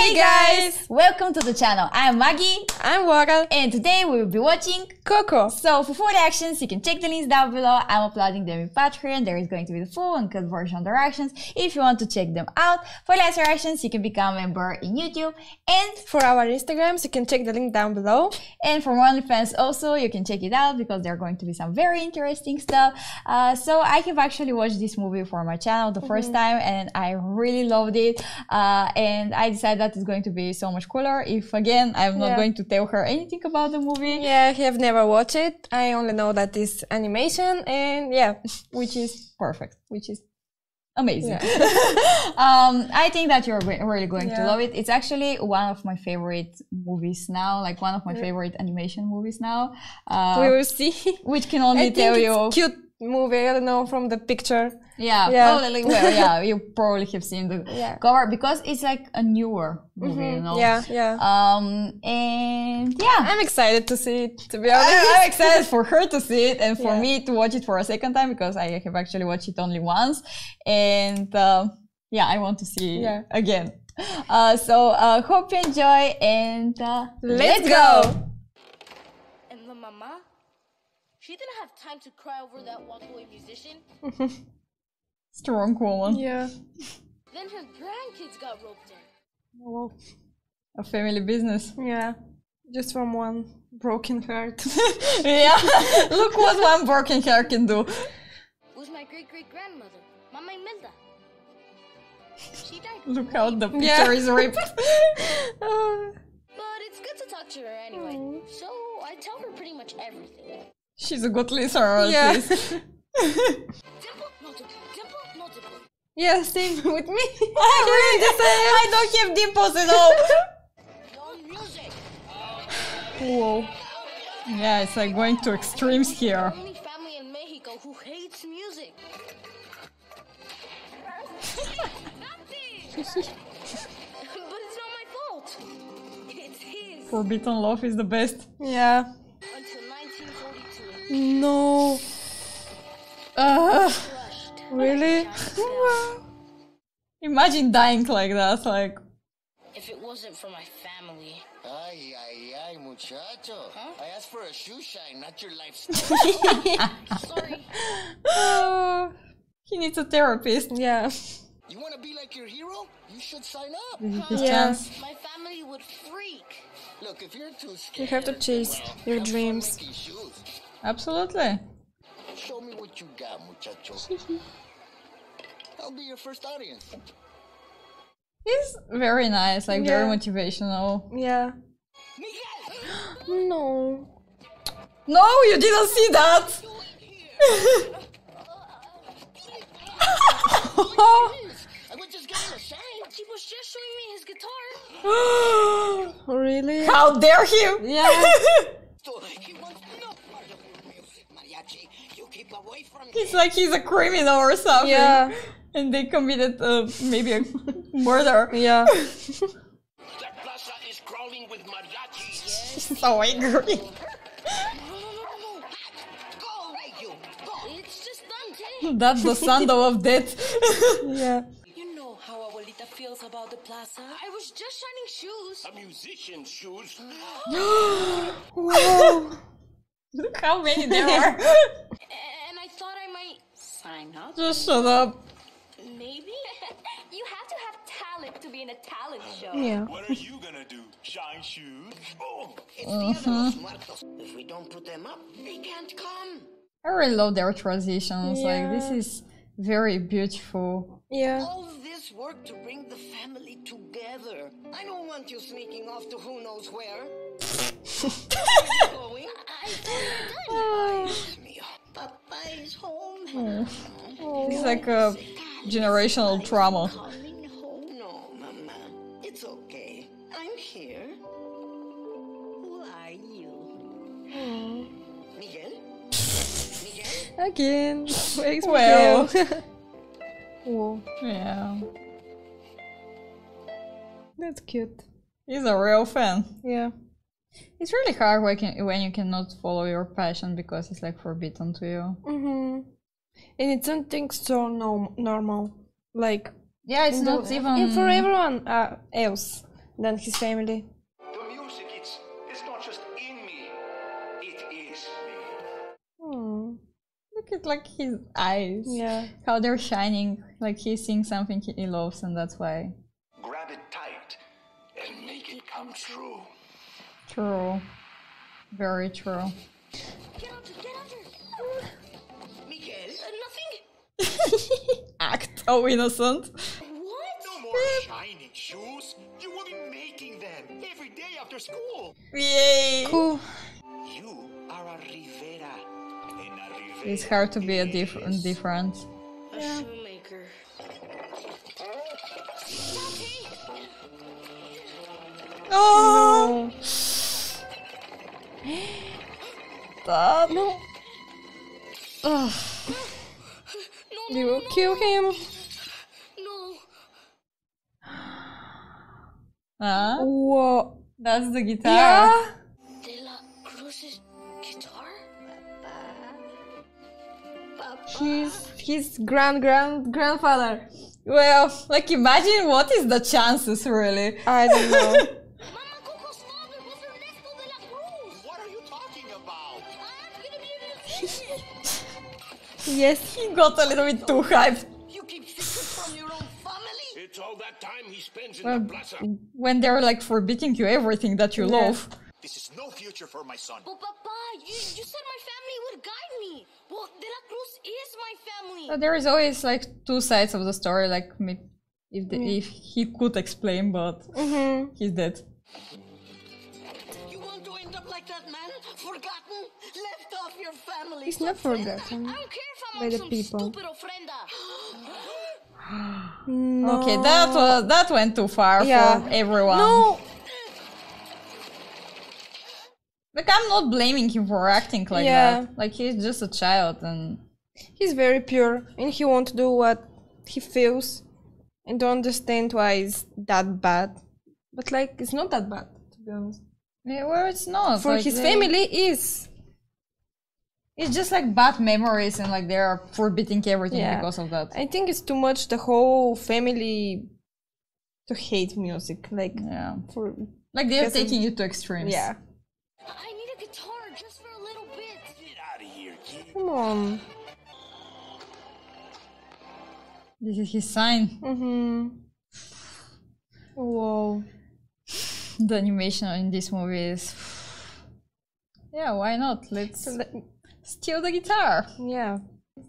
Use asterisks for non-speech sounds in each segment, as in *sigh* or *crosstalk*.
Hey guys! Welcome to the channel. I'm Magy I'm Wagal. and today we will be watching Coco. so for full reactions you can check the links down below. I'm uploading them in Patreon. There is going to be the full and cut version of the reactions if you want to check them out. For less reactions you can become a member in YouTube and For our Instagrams, you can check the link down below. and for OnlyFans also you can check it out because there are going to be some very interesting stuff. Uh, so I have actually watched this movie for my channel the first time and I really loved it. Uh, and I decided that it's going to be so much cooler if again I'm not Yeah. going to tell her anything about the movie. Yeah, I have never watched it. I only know that it's animation and yeah. which is perfect, which is amazing. *laughs* um, I think that you're really going to love it. It's actually one of my favorite movies now, like one of my favorite animation movies now, uh, we will see. which can only I tell it's you. cute movie. I don't know from the picture. Yeah, Yeah. Like, well, *laughs* yeah, you probably have seen the Yeah. cover because it's like a newer movie, you know. Yeah, yeah. Um, and yeah. I'm excited to see it. To be honest. I, I'm excited for her to see it and for Yeah. me to watch it for a second time because I have actually watched it only once. And uh, yeah, I want to see it Yeah. again. Uh, so uh, hope you enjoy and uh, Let's go. And the mama? She didn't have time to cry over that walkaway musician. *laughs* Strong woman. Yeah. Then her grandkids got roped in. Oh, A family business. yeah. Just from one broken heart. *laughs* yeah. *laughs* Look what one broken heart can do. was my great great grandmother, Mama Imelda. She died. Look how the picture Yeah. is ripped. Uh, *laughs* But it's good to talk to her anyway. So I tell her pretty much everything. She's a good listener at Yeah. least. Yeah, same *laughs* with me. *laughs* I really just I don't have dimples at all. No. *laughs* Whoa. Yeah, it's like going to extremes here. Only family in Mexico who hates music. but it's not my fault. It's his. Forbidden love is the best. Yeah. Until 1942. No. Uh, Crushed. Really? imagine dying like that. Like, If it wasn't for my family. Ay, ay, ay, muchacho. I asked for a shoe shine, not your lifestyle. *laughs* Sorry. Uh, he needs a therapist. yeah. you want to be like your hero? You should sign up. His Yeah. chance. My family would freak. Look, if you're too scared, You have to chase your dreams. Absolutely. Show me what you got, muchacho. *laughs* I'll be your first audience. He's very nice, like very motivational. Yeah. Miguel! *gasps* No. No, you didn't see that. I was just getting a shine. He was just showing me his guitar. *gasps* *gasps* really? How dare you! Yeah. *laughs* So he wants no part of your music, mariachi. You keep away from him. It's like he's a criminal or something. Yeah. And they committed uh, maybe a *laughs* murder. Yeah. That plaza is crawling with mariachi. so angry. No, no, no, no, no. Go away, you. Go. It's just Dante. That's the sandal of death. Yeah. You know how Abuelita feels about the plaza? I was just shining shoes. A musician's shoes. *gasps* *gasps* Whoa. Look how many there *laughs* are. And I thought I might. Sign up. Just shut up. Maybe? you have to have talent to be in a talent show. Yeah. What are you gonna do? Shine shoes? Oh, it's Dia de los If we don't put them up, they can't come. I really love their transitions. Like this is very beautiful. Yeah. All this work to bring the family together. I don't want you sneaking off to who knows where. Where are you going? I thought you were done. Dios mío. Papa is home. It's like a generational trauma. Hmm. Coming home. No, Mama. It's okay. I'm here. Who are you? Miguel? Miguel? Again. Well. *laughs* Whoa. Yeah. That's cute. He's a real fan. Yeah. It's really hard when, can, when you cannot follow your passion because it's like forbidden to you. Mm-hmm. And it's something so no- normal. Like Yeah, it's not the- even. and for everyone uh, else. than his family. The music, it's, it's not just in me, it is me. Hmm. Look at like his eyes. Yeah. How they're shining. Like he's seeing something he loves, and that's why. True. Very true. Get under, get under. Miguel, Uh, nothing. *laughs* Act so innocent. What? No more shining shoes. You will be making them every day after school. Yay! Cool. You are a Rivera. A Rivera It's hard to be a diff- is- different. A shoemaker. Oh! Stop. No. No, They no, will no, kill him. no. Huh? Whoa. That's the guitar. Yeah. De La Cruz's guitar? He's his grand grand grandfather. Well, like imagine what is the chances really? I don't know. *laughs* yes. He got a little bit too hyped. you keep secrets from your own family? It's all that time he spends in Well, the plaza. When they're like forbidding you everything that you love. This is no future for my son. But Papa, you, you said my family would guide me. Well, De La Cruz is my family. So there is always like two sides of the story. Like if the, mm. if he could explain, but mm-hmm. he's dead. Off your family. He's not forgotten. Um, I don't care if I'm By the some people. stupid ofrenda. Uh. *gasps* Okay, that was that went too far Yeah. for everyone. No. Like I'm not blaming him for acting like Yeah. that. Like he's just a child and He's very pure and he won't do what he feels and don't understand why it's that bad. But like it's not that bad to be honest. yeah, well it's not. For like, his they- family is. It's just like bad memories and like they're forbidding everything Yeah. because of that. I think it's too much the whole family to hate music. Like yeah. for Like they're Because of- taking you to extremes. yeah. I need a guitar just for a little bit. Get out of here, kid. Come on. This is his sign. Mm-hmm. Whoa. The animation in this movie is Yeah, why not? Let's So that- steal the guitar. yeah.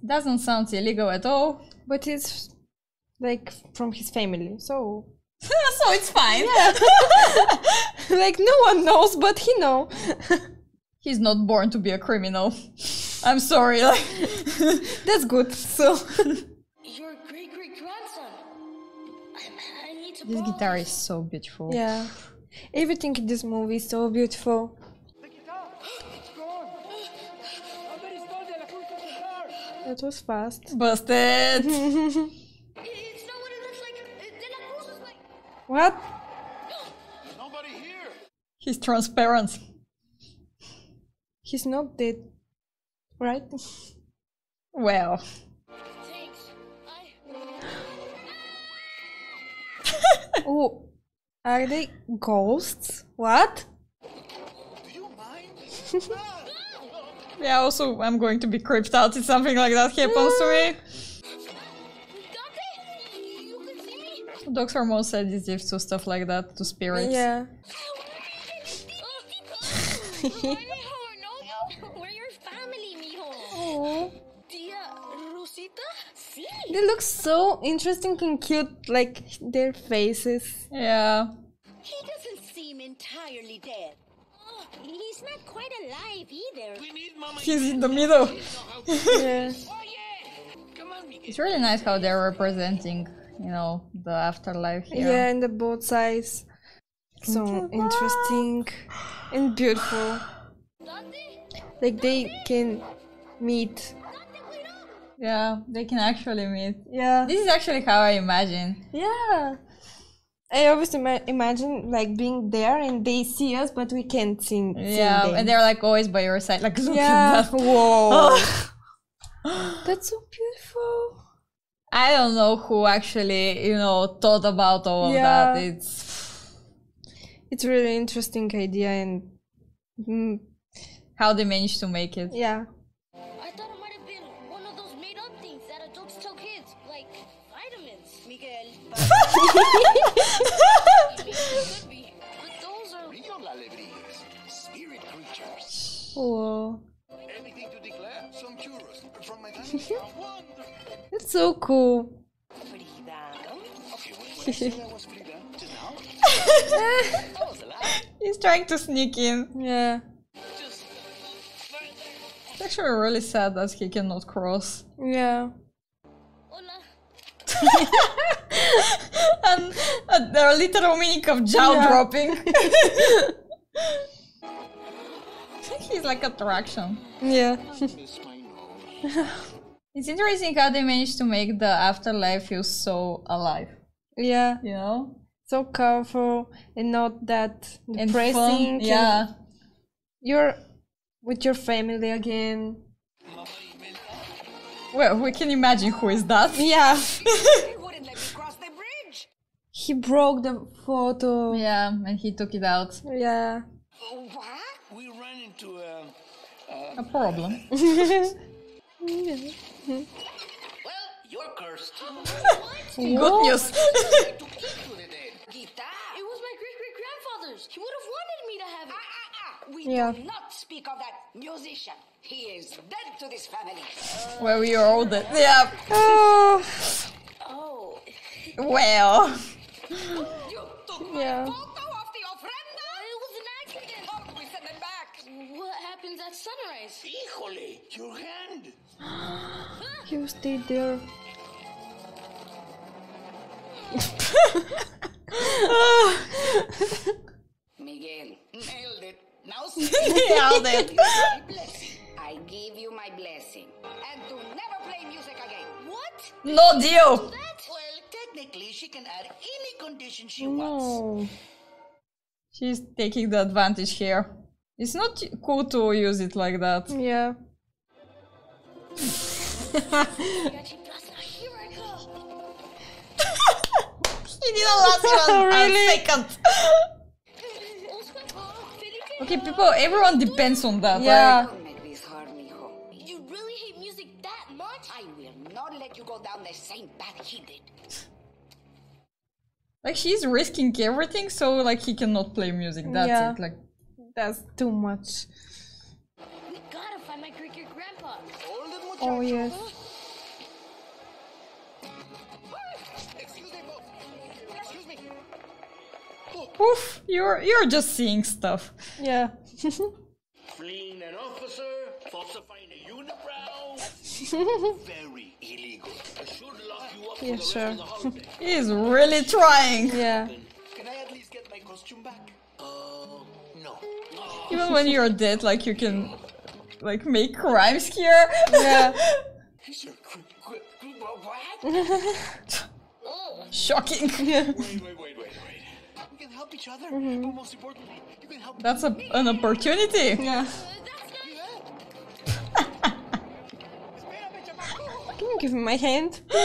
Doesn't sound illegal at all. But it's like from his family. So *laughs* so it's fine. *laughs* like no one knows but he know. *laughs* He's not born to be a criminal. I'm sorry. Like That's good. So Your great great grandson. I, I need to this guitar is so beautiful. yeah. Everything in this movie is so beautiful. That was fast. Busted. *laughs* What it looks like. De La Cruz is my. What? There's nobody here. He's transparent. He's not dead. Right? Well. *laughs* Oh. Are they ghosts? What? Do you mind? *laughs* Yeah, also I'm going to be creeped out if something like that happens to me. *laughs* Dante, you can see me. Dogs are more sensitive to stuff like that, to spirits. Yeah. Remind me how I know you. We're your family, mijo. Oh. Tia Rosita? Sí. They look so interesting and cute, like their faces. Yeah. He doesn't seem entirely dead. He's not quite alive either. We need Mama. He's in the middle. Yeah. Oh yeah. Come on, Miguel. It's really nice how they're representing, you know, the afterlife here. Yeah, and the both sides. So interesting and beautiful. Like they can meet. Dante, wait up! Yeah, they can actually meet. Yeah. This is actually how I imagine. Yeah. I always ima- imagine like being there and they see us, but we can't see. see Yeah, them. and they're like always by your side, like *laughs* look yeah. at. Whoa. *laughs* That's so beautiful. I don't know who actually, you know, thought about all of that. It's it's really interesting idea and mm, How they managed to make it. yeah. I thought it might have been one of those made up things that adults tell kids, like vitamins. Miguel, *laughs* It's so cool. *laughs* He's trying to sneak in. Yeah, It's actually really sad that he cannot cross. yeah. *laughs* And uh, the literal meaning of jaw Yeah. dropping. *laughs* He's like attraction. Yeah. miss my nose. It's interesting how they managed to make the afterlife feel so alive. yeah. You know? So colorful and not that And depressing. fun. and Yeah. You're with your family again. Well, we can imagine who is that. Yeah. They wouldn't let me cross the bridge. he broke the photo. Yeah, and he took it out. Yeah. Oh, what? We ran into a. A problem. *laughs* Well, you're cursed. *laughs* Good news. like to eat to the dead. Guitar. It was my great great grandfather's. He would have wanted me to have it. Ah, ah, ah. We Yeah. do not speak of that musician. He is dead to this family. well, we are all dead. Yeah. Oh. Oh. Well. You took my Yeah. photo of the ofrenda. It was an accident. How do we send it back? What happens at sunrise? Híjole, your hand. *gasps* You stay there. Miguel. Nailed it. Now *laughs* Nailed it. My blessing. I give you my blessing. And to never play music again. What? No deal. Well, technically, she can add any condition she wants. She's taking the advantage here. It's not cool to use it like that. Yeah. Mariachi Plaza, here He didn't last even *laughs* Really? a second. Uh, okay, people, everyone depends on that. Yeah. Don't not let you go down the same path he did. Like, she's risking everything, so like he cannot play music. That's Yeah. it. Like, That's too much. We gotta find my great great grandpa. Hold it. Oh yes. Excuse me, folks. Excuse me. oof, you're you're just seeing stuff. Yeah. Fleeing an officer, falsifying a unibrow. *laughs* Very Yeah, sure. rest of the holiday. He's really trying. Yeah. Can I at least get my costume back? Uh, no. Even when you're dead, like you can like make crimes here. Yeah. *laughs* *laughs* Shocking. *laughs* Wait, wait, wait, wait, wait. We can help each other, but most importantly, you can help That's a, an opportunity. Yeah. Can you give me my hand? Who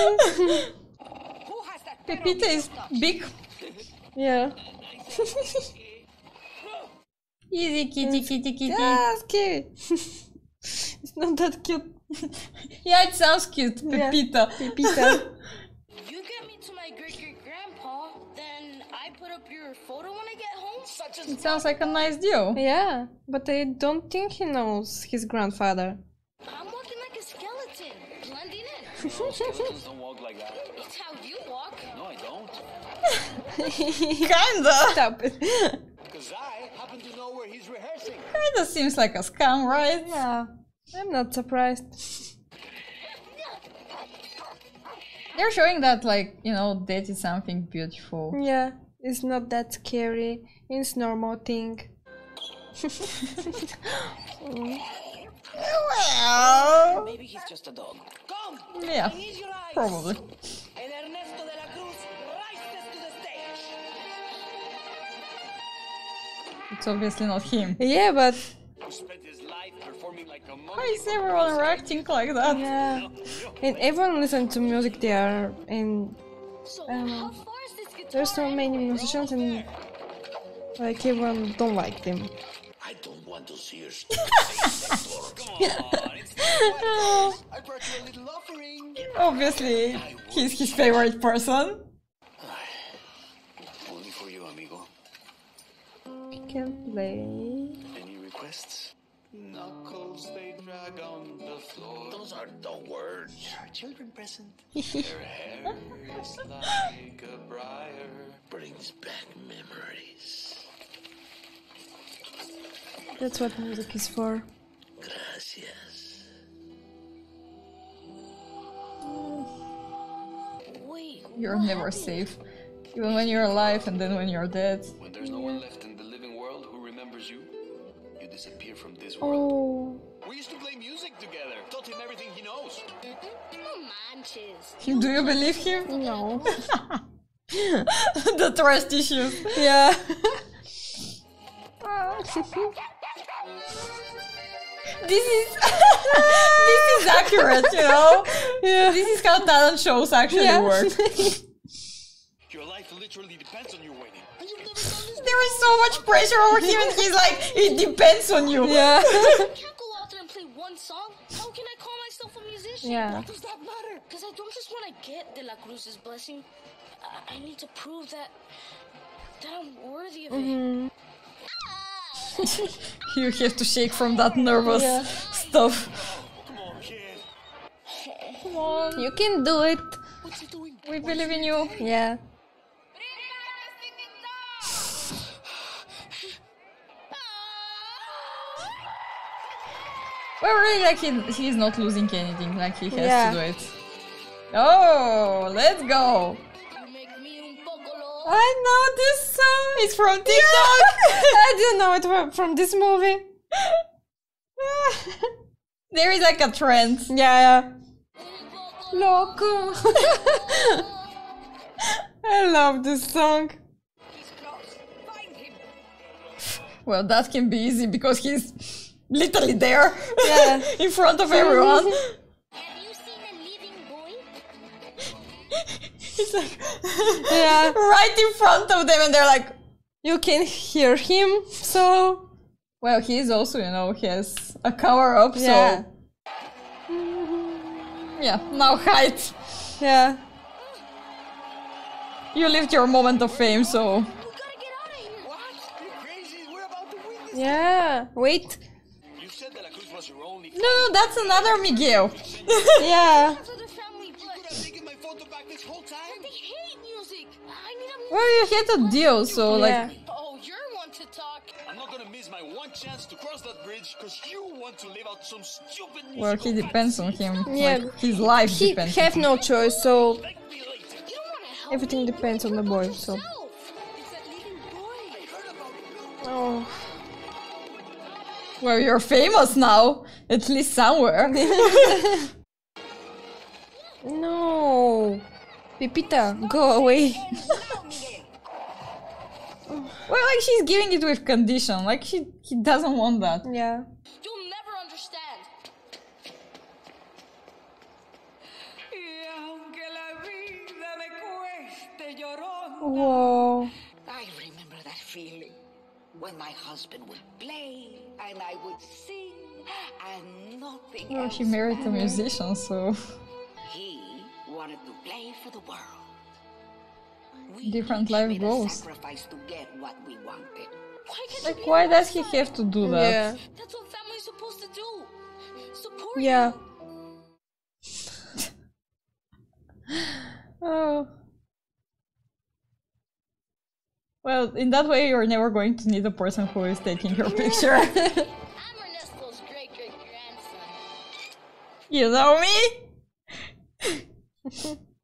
has that? Pepita is big. Yeah. *laughs* Easy kitty kitty kitty. Ah, *laughs* scary. it's not that cute. *laughs* Yeah, it sounds cute. Yeah. Pepita. Pepita. You get me to my great great grandpa, then I put up your photo when I get home. such as It sounds like a nice deal. yeah, but I don't think he knows his grandfather. I'm blending skeletons don't walk like that. It's how you walk. No, I don't. Kinda. Stop it. Because I happen to know where he's rehearsing. Kinda seems like a scam, right? Yeah. I'm not surprised. They're showing that, like, you know, death is something beautiful. Yeah, it's not that scary. It's normal thing. *laughs* Well, Maybe he's just a dog. Come! yeah, I need your eyes. probably. And Ernesto de la Cruz rises to the stage. It's obviously not him. Yeah, but Who spent his life performing like a monkey. Why is everyone reacting like that? yeah, and everyone listens to music there, and Um, how far is this guitar? there's so many musicians, and Like everyone don't like them. I want to see your stupid face, Hector. *laughs* I brought you a little offering. Obviously, he's his favorite person. Only for you, amigo. We can play. Any requests? Knuckles they drag on the floor. Those are the words. Our children present. *laughs* Their hair is like a briar. Brings back memories. That's what music is for. Gracias. Wait, You're never happened? safe. Even when you're alive and then when you're dead. When there's no one left in the living world who remembers you, you disappear from this world. Oh, We used to play music together. Taught him everything he knows. No manches. Do you believe him? no. *laughs* the trust issues. yeah. *laughs* This is *laughs* this is accurate, you know. yeah. This is how talent shows actually Yeah. work. *laughs* Your life literally depends on you winning. There is so much pressure over him, and he's like, it depends on you. yeah. *laughs* I can't go out there and play one song. How can I call myself a musician? Yeah. What does that matter? Because I don't just want to get De La Cruz's blessing. I, I need to prove that that I'm worthy of it. Mm-hmm. Ah! *laughs* You have to shake from that nervous Yeah. stuff. Come on, kid. Come on, You can do it. What's he doing? we believe in you. Yeah. Well, really, like he, he's not losing anything. Like he has Yeah. to do it. Oh, let's go. I know this song. It's from TikTok. *laughs* I didn't know it from this movie. *laughs* there is like a trend. yeah, yeah. Loco. *laughs* I love this song. Well, that can be easy because he's literally there. Yeah. in front of everyone. It's like Yeah. *laughs* right in front of them, and they're like, You can hear him, so well, he's also, you know, he has a cover up, yeah. so yeah, now hide. Yeah. You lived your moment of fame, so We gotta get out of here. What? You're crazy. We're about to win this. Yeah. Wait. You said De Cruz was your only. no, no, that's another Miguel. Yeah. *laughs* well, you had a deal, so like, Yeah. Oh, you're one to talk. I'm not gonna miss my one chance to cross that bridge because you want to live out some stupid well, he depends on him. Yeah. Like, his life He depends. have no choice, so You don't wanna help everything me. depends on the boy. So. Self. It's that living boy. Oh. Well, you're famous now, at least somewhere. *laughs* No. Pepita, go away. *laughs* well, like she's giving it with condition. Like she, he doesn't want that. Yeah. You'll never understand. Whoa. I remember that feeling when my husband would play and I would sing and nothing Well, else. she married a musician, so He wanted to play for the world. We Different life goals. sacrifice to get what we wanted. Why can't like why does he have to do that? Yeah. That's what family's supposed to do. Support Yeah. you. *laughs* Oh. Well, in that way, you're never going to need a person who is taking your picture. *laughs* I'm great great you know me? Señores,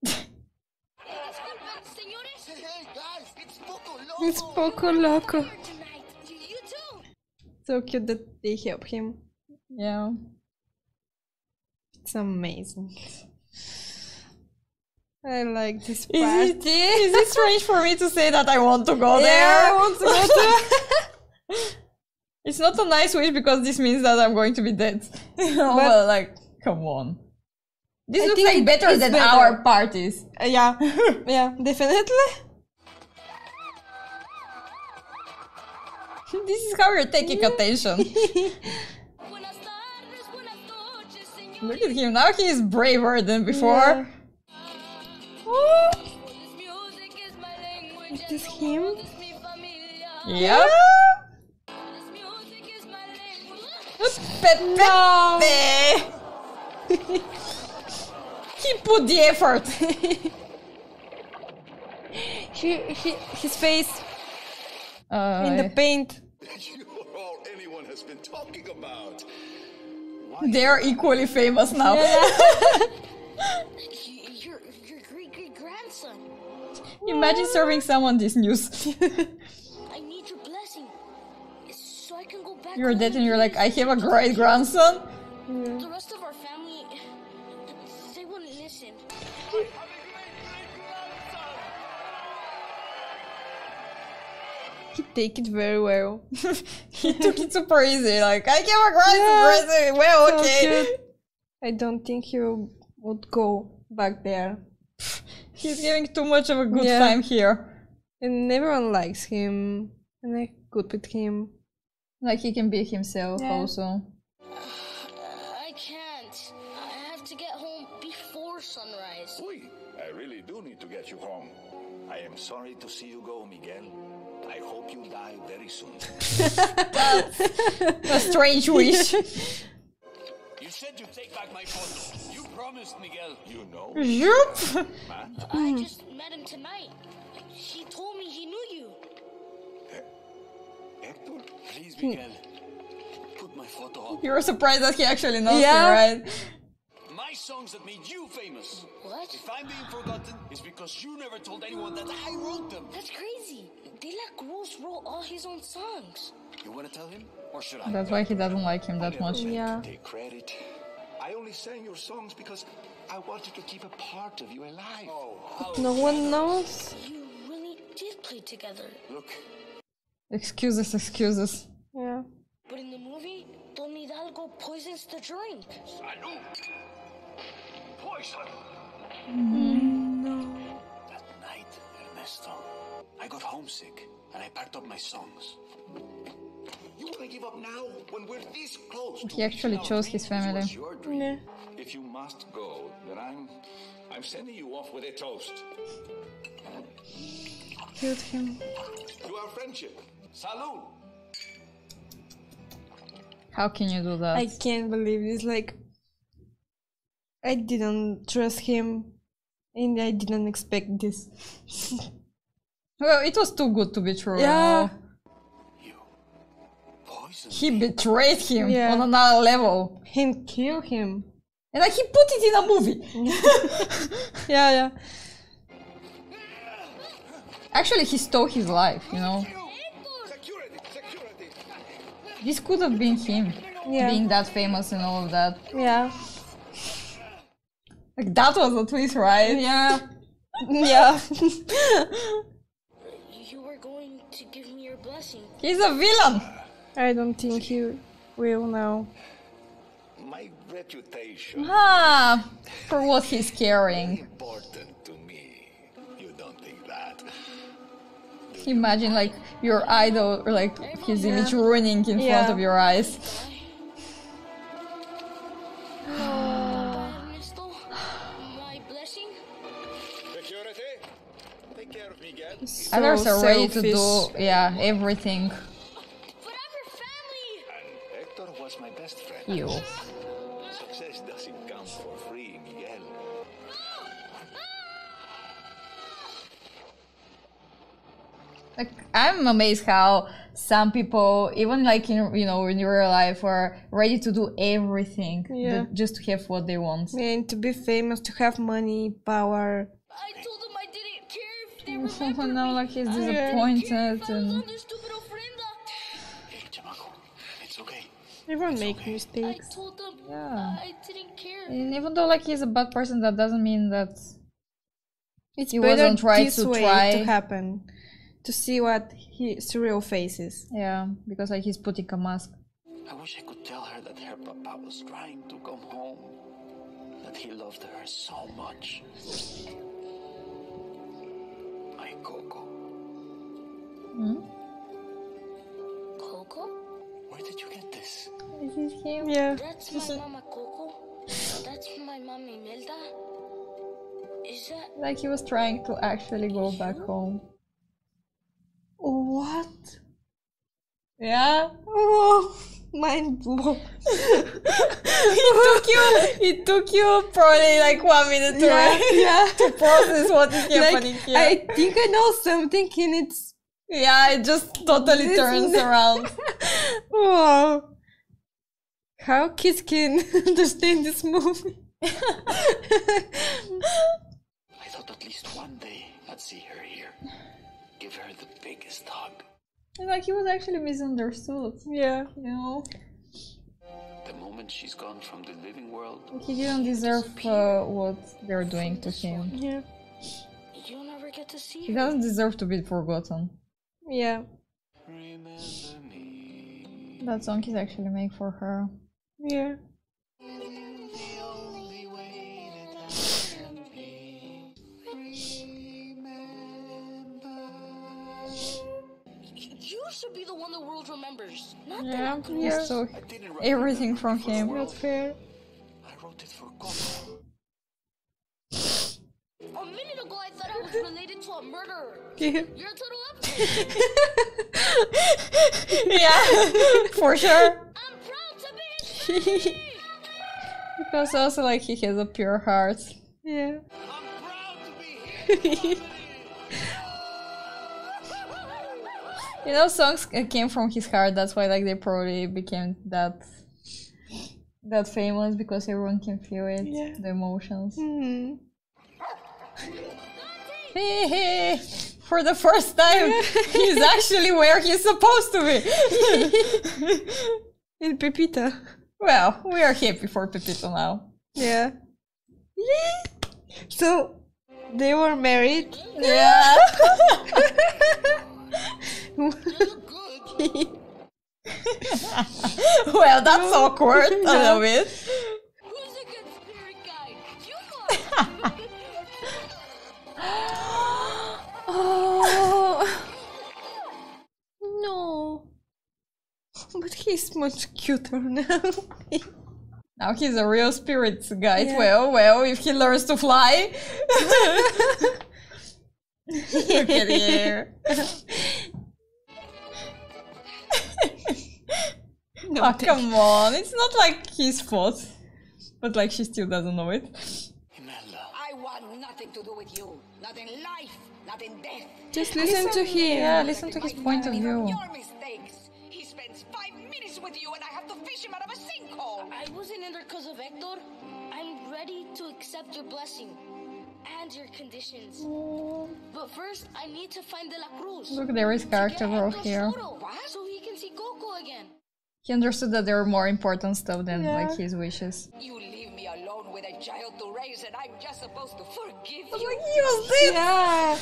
Hey guys, it's Poco It's Poco Loco. tonight. You, you too. So cute that they help him. Yeah. It's amazing. I like this Is it, *laughs* is it strange for me to say that I want to go Yeah, there? I want to go to. *laughs* It's not a nice wish because this means that I'm going to be dead. You *laughs* But- but like, come on. This I looks like better than better. our parties. Uh, yeah, *laughs* yeah, definitely. *laughs* this is how you're taking attention. Buenas tardes, buenas noches, señor. Look at him now. He is braver than before. Yeah. This is my language. Is this him? Es mi familia. Put the effort. *laughs* He, he, his face Uh, in the paint. *laughs* You are all anyone has been talking about. they are equally famous now. *laughs* Y- Your, your great great grandson. Imagine serving someone this news. I need your blessing. So I can go back. you're dead and you're like, I have a great grandson. The take it very well. *laughs* he took it super easy. Like, I have a grandson. grandson. Well, okay. cute. *laughs* I don't think he would go back there. *laughs* He's having too much of a good Yeah. time here. And everyone likes him. And I good with him. Like, he can be himself Yeah. also. I can't. I have to get home before sunrise. Oi, I really do need to get you home. I am sorry to see you go, Miguel. I hope you die very soon. *laughs* A strange wish. You said you'd take back my photo. You promised, Miguel. You know, Zoop. I just met him tonight. He told me he knew you. Hector. Please, hmm. Miguel. Put my photo up. You're surprised that he actually knows Yeah. you, right? My songs that made you famous. What? If I'm being forgotten, it's because you never told anyone that I wrote them. That's crazy. De La Cruz wrote all his own songs. You want to tell him? Or should I? That's why he doesn't like him that much. Yeah. take credit. I only sang your songs because I wanted to keep a part of you alive. Oh, No one knows. You really did play together. Look, Excuses, excuses. Yeah. But in the movie, Don Hidalgo poisons the drink. Salud. Poison. No. That night, Ernesto, I got homesick and I packed up my songs. you want to give up now when we're this close? He actually chose his family. What's? Yeah. If you must go, then I'm, I'm sending you off with a toast Killed him. to our friendship. Salud. How can you do that? I can't believe this. Like, I didn't trust him. And I didn't expect this. *laughs* Well, it was too good to be true. Yeah. know. You poison. He betrayed him Yeah. on another level. He killed him. And like he put it in a movie. *laughs* Yeah, yeah. Actually, he stole his life, you know. Security, security. This could have been him. Yeah. Being that famous and all of that. Yeah. Like that was a twist, right? Yeah. *laughs* yeah. *laughs* You were going to give me your blessing. He's a villain. I don't think he will now. My reputation Ah, for what he's carrying. important to me. You don't think that? Imagine like your idol or like his image ruining in front of your eyes. I'm your family! And Hector was my best friend. You. Success doesn't come for free, Miguel. Like I'm amazed how some people, even like in you know in real life, are ready to do everything Yeah. just to have what they want. And to be famous, to have money, power. Care if they Someone now like he's I didn't care disappointed if I was and on their stupid ofrenda. Uh. Hey, chamaco. It's okay. Everyone make I mistakes. told them Yeah. I didn't care. and even though like he's a bad person, that doesn't mean that It's He better wasn't right this to way try. to happen. To see what his real face is. yeah because like he's putting a mask. I wish I could tell her that her papa was trying to come home. That he loved her so much. Coco. Hmm? Coco? Where did you get this? This is him. Yeah. That's this my is... mama Coco. That's my Mama Imelda. Is that like he was trying to actually go back home? What? Yeah? *laughs* Oh, mind blown it took you it took you probably like one minute to, Yeah, *laughs* yeah. to process what is Like, happening here. I think I know something and it's yeah, it just totally This turns is- around. *laughs* wow. How kids can *laughs* understand this movie? I thought at least one day I'd see her here. Give her the biggest hug. like he was actually misunderstood. yeah. You know? The moment she's gone from the living world, He didn't deserve uh, what they're doing to him. Yeah. you'll never get to see He doesn't deserve to be forgotten. Yeah. remember me. That song is actually made for her. Yeah. You should be the one the world remembers, not Yeah, the yeah. So I everything from for him. Not fair. I wrote it for Coco. A minute ago, I thought I was *laughs* related to a murderer. Yeah. You're a total *laughs* opposite. yeah, for sure. I'm proud to be. *laughs* Because also like he has a pure heart. Yeah. I'm proud to be here. You know, songs came from his heart. That's why like they probably became that that famous because everyone can feel it, Yeah. the emotions. Hmm. Hey, hey, for the first time, he's *laughs* actually where he's supposed to be. *laughs* And Pepita. well, we are happy for Pepita now. Yeah. So they were married. Yeah. *laughs* *laughs* well, that's awkward *laughs* a little bit. Who's a good spirit guide? You are. *laughs* Oh no! But he's much cuter now. Now he's a real spirit guide. Yeah. Well, well, if he learns to fly. Look at here. *laughs* no, Oh, come on. It's not like his fault. But like she still doesn't know it. Imelda. I want nothing to do with you. Not in life, not in death. Just listen to him. Yeah, listen to his point of view. Your mistakes. He spends five minutes with you, and I have to fish him out of a sinkhole. I wasn't in there because of Hector. I'm ready to accept your blessing and your conditions. But first, I need to find De La Cruz. Look, there is character Get growth here. photo, So he can see Coco again. He understood that there were more important stuff than Yeah. like his wishes. You leave me alone with a child to raise, and I'm just supposed to forgive Like you. he was dead. Yeah.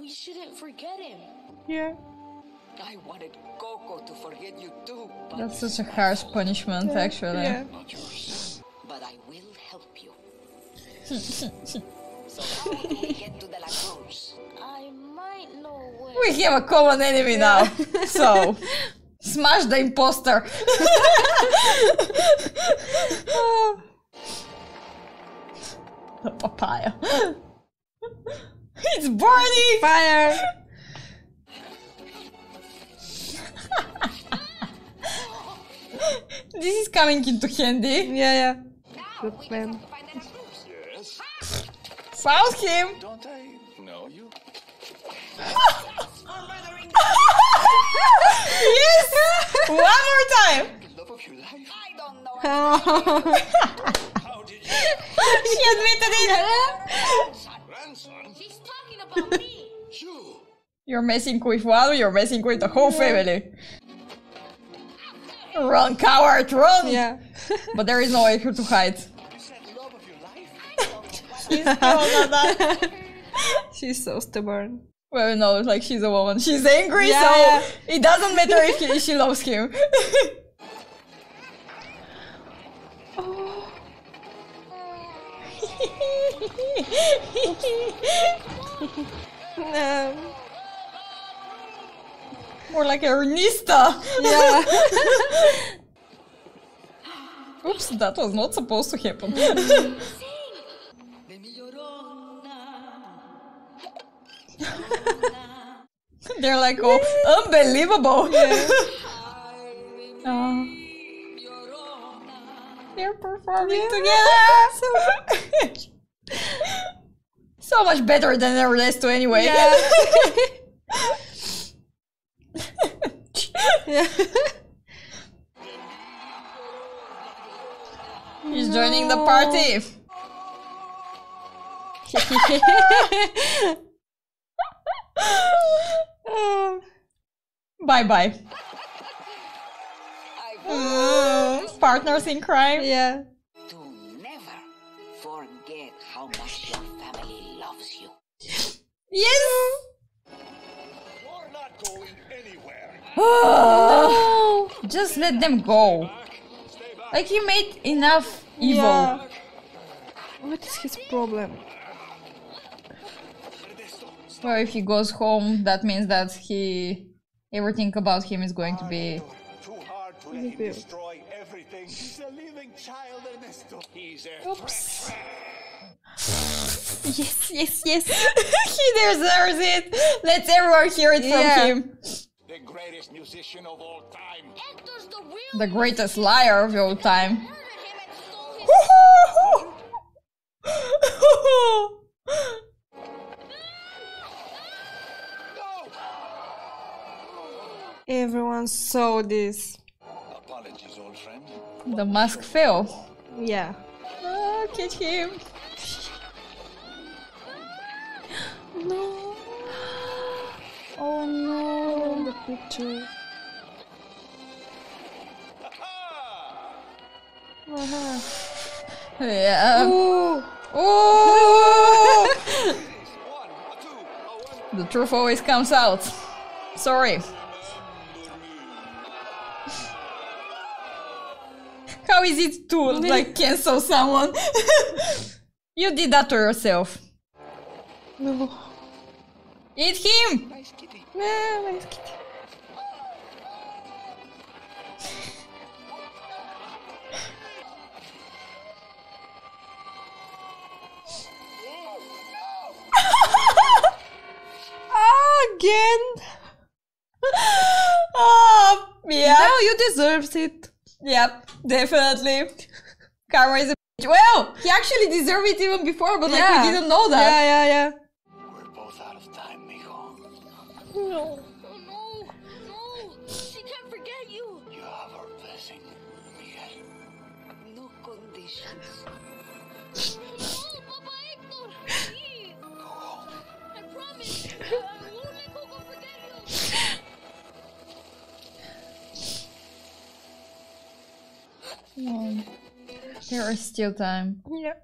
We shouldn't forget him. Yeah. I wanted Coco to forget you too, but, That's such a harsh punishment, actually. Yeah. Not yours. but I will help you. *laughs* so how do we get to De We have a common enemy now. So, *laughs* smash the imposter. *laughs* the papaya. it's burning! Fire. *laughs* This is coming into handy. Yeah, yeah. Now Good we plan. just have to find De La Cruz. Yes? Found him! Don't I know you? Yes! One more time! Love of your life? I don't know. *laughs* How did you? *laughs* she admitted it! Grandson? He's talking about me. You? You're messing with one, you're messing with the whole family. Run, coward, run! Yeah. *laughs* But there is no way here to hide. You said love of your life? She's so stubborn. Well, no, it's like she's a woman. She's angry, Yeah. so it doesn't matter if he, she loves him. Um, *laughs* More like Ernista. Yeah. *laughs* Oops, that was not supposed to happen. *laughs* They're like, oh, *laughs* unbelievable. *laughs* Oh. They're performing together. *laughs* so much better than Ernesto anyway. yeah. He's joining the party. Oh, Bye bye. Mm, partners in crime. yeah. To never forget how much your family loves you. Yes. You're not going anywhere. *sighs* Just let them go. Like he made enough evil. Yeah. What is his problem? Ernesto, stop. Well, if he goes home, that means that he everything about him is going to be. Too hard to let him destroy everything. He's a living child, Ernesto. He's a Oops. *laughs* yes, yes, yes. *laughs* he deserves it. Let's everyone hear it from him. the greatest musician of all time. The The greatest liar of all time. *laughs* Everyone saw this. Apologies, old friend. the mask fell. Yeah. Look at him. *gasps* No. Oh no. The picture. Uh-huh. Yeah. Ooh. Oh! One, a two, a one. the truth always comes out. Sorry. How is it to like cancel someone? *laughs* you did that to yourself. No. Eat him! Nice kitty. Yeah, nice kitty. *laughs* Again. oh, *laughs* yeah. Now you deserves it. Yep, definitely. Karma is a bitch. Well, he actually deserved it even before, but like we didn't know that. Yeah, yeah, yeah. We're both out of time, mijo. yeah. No, There is still time. Yeah.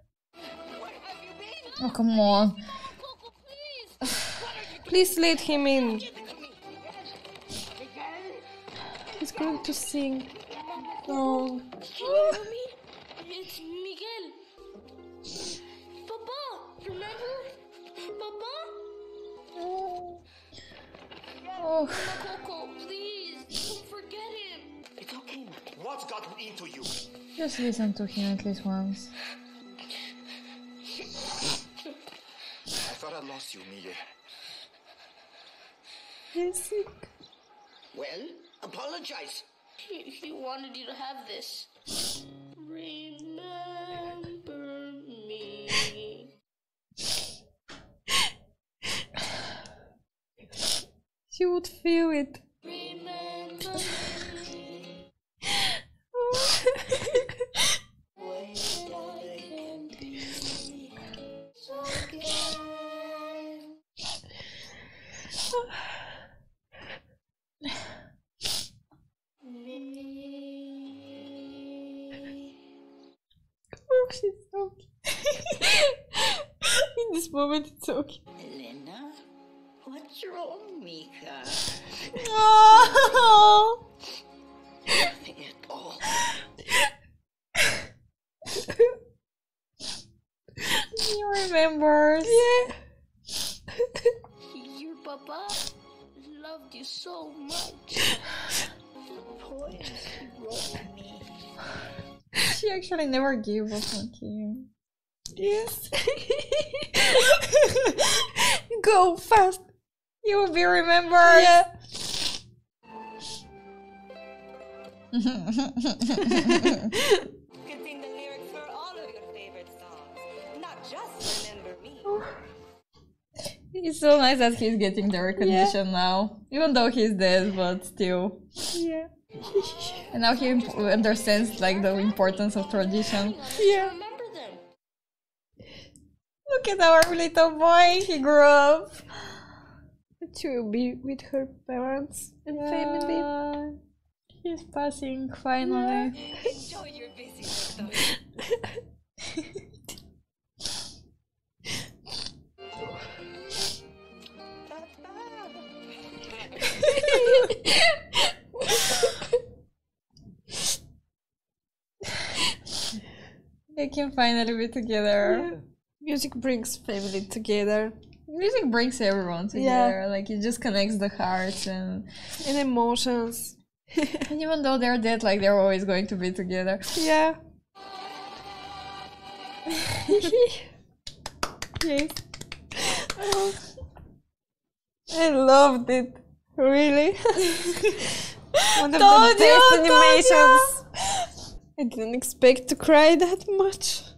Oh, come on. *sighs* Please. Let him in. He's going to sing. No. Can you hear me? It's Miguel. Papa, remember? Papa? Oh, What's gotten into you? just listen to him at least once. I thought I lost you, Miguel. He's sick. Well, apologize. He, he wanted you to have this. Wrong, Mika? Oh, Nothing at all. he remembers. Yeah. Your papa loved you so much. The poems you wrote me. She actually never gave up on Kim. Yes. *laughs* Go fast. You will be remembered. Yeah. Could sing the lyrics for all of your favorite songs, not just Remember Me. It's so nice that he's getting the recognition now, even though he's dead, but still. Yeah. *laughs* And now he imp- understands like the importance of tradition. Yeah. Remember them. Look at our little boy. He grew up. She will be with her parents and family. Yeah. He's passing finally. *laughs* Enjoy your busy Victor. They can finally be together. Music brings family together Music brings everyone together. Like it just connects the hearts and and emotions. *laughs* and even though they're dead, like they're always going to be together. Yeah. *laughs* yes. Oh. I loved it. Really. *laughs* One of Told the best told animations. I didn't expect to cry that much.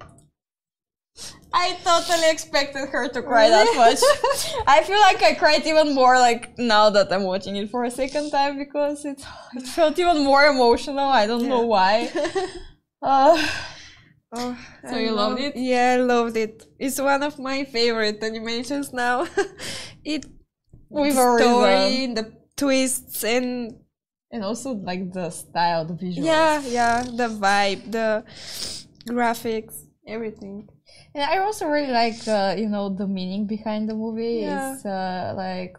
I totally expected her to cry that much. *laughs* I feel like I cried even more like now that I'm watching it for a second time because it it felt even more emotional. I don't know why. *laughs* Uh, Oh, So I you loved love- it? Yeah, I loved it. It's one of my favorite animations now. *laughs* it With the a story, the twists, and and also like the style, the visuals. yeah, yeah, the vibe, the graphics, everything. And I also really like, uh, you know, the meaning behind the movie. Yeah. It's uh, like,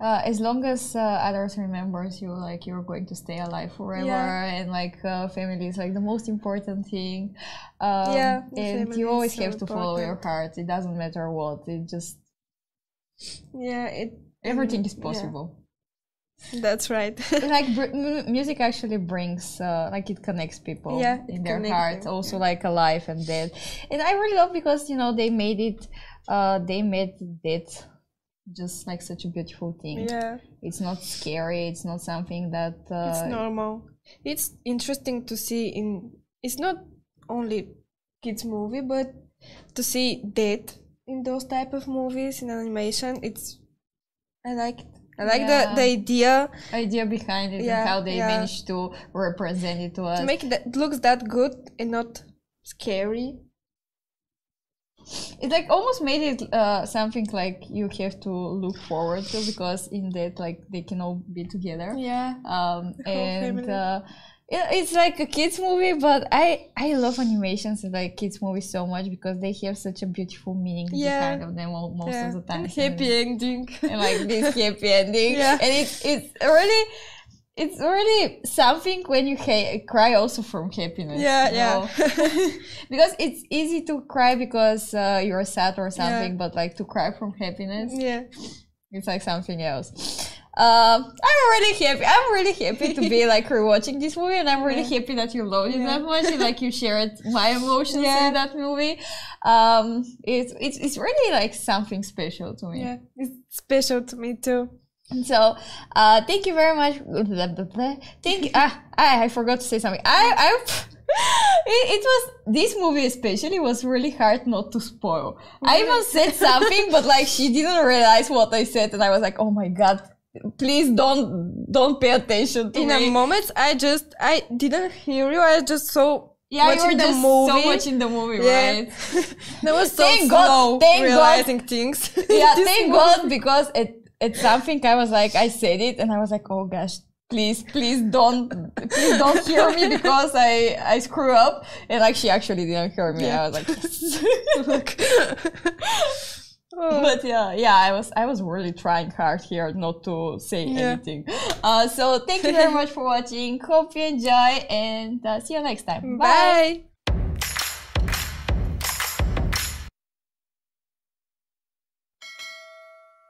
uh, as long as uh, others remembers you, like you're going to stay alive forever, Yeah. and like uh, family is like the most important thing. Um, Yeah, and you always so have to follow your heart. It doesn't matter what. It just Yeah, it. everything is yeah, possible. That's right. *laughs* Like *laughs* music actually brings uh, like it connects people Yeah, in their heart, them, also like alive and dead and i really love because you know they made it uh they made death just like such a beautiful thing yeah, it's not scary it's not something that uh, it's normal. It's interesting to see in. It's not only kids movie, but to see death in those type of movies in animation. It's. I like it. I like Yeah. the the idea idea behind it Yeah, and how they yeah. managed to represent it to us to make that looks that good and not scary. it like almost made it uh, something like you have to look forward to because in that like they can all be together Yeah. um and uh, it's like a kids movie but i i love animations and like kids movies so much because they have such a beautiful meaning Yeah. behind of them all, most yeah. of the time And happy ending. and like this *laughs* happy ending Yeah. and it's it's really it's really something when you ha- cry also from happiness Yeah, yeah. *laughs* *laughs* because it's easy to cry because uh, you're sad or something but like to cry from happiness yeah. it's like something else. Um, I'm really happy. I'm really happy to be *laughs* like rewatching this movie, and I'm really happy that you loved it that much, and like you shared my *laughs* emotions Yeah. in that movie. Um, it's it's it's really like something special to me. Yeah. It's special to me too. And so, uh, thank you very much. Blah, blah, blah. Thank ah, I, I forgot to say something. I I. *laughs* It, it was this movie especially was really hard not to spoil. I even said something, but like she didn't realize what I said, and I was like, "Oh my god, please don't don't pay attention to in me." a moment, I just I didn't hear you. I just saw yeah, you watching were the just movie. so much in the movie, Yeah. right? *laughs* that was *laughs* so Thank God- slow thank God. things. *laughs* yeah, thank movie- God because it it's something I was like I said it and I was like, oh gosh, please, please don't please don't hear me because I I screw up and like she actually didn't hear me. I was like, Oh, *laughs* but yeah, yeah, I was I was really trying hard here not to say Yeah. anything. Uh, so thank you very *laughs* much for watching. Hope you enjoy and uh, see you next time. Bye. Bye.